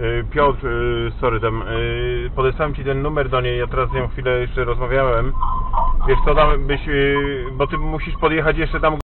E, Piotr, e, sorry tam, e, podesłałem Ci ten numer do niej, ja teraz z nią chwilę jeszcze rozmawiałem. Wiesz co tam byś, bo Ty musisz podjechać jeszcze tam